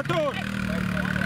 Arthur!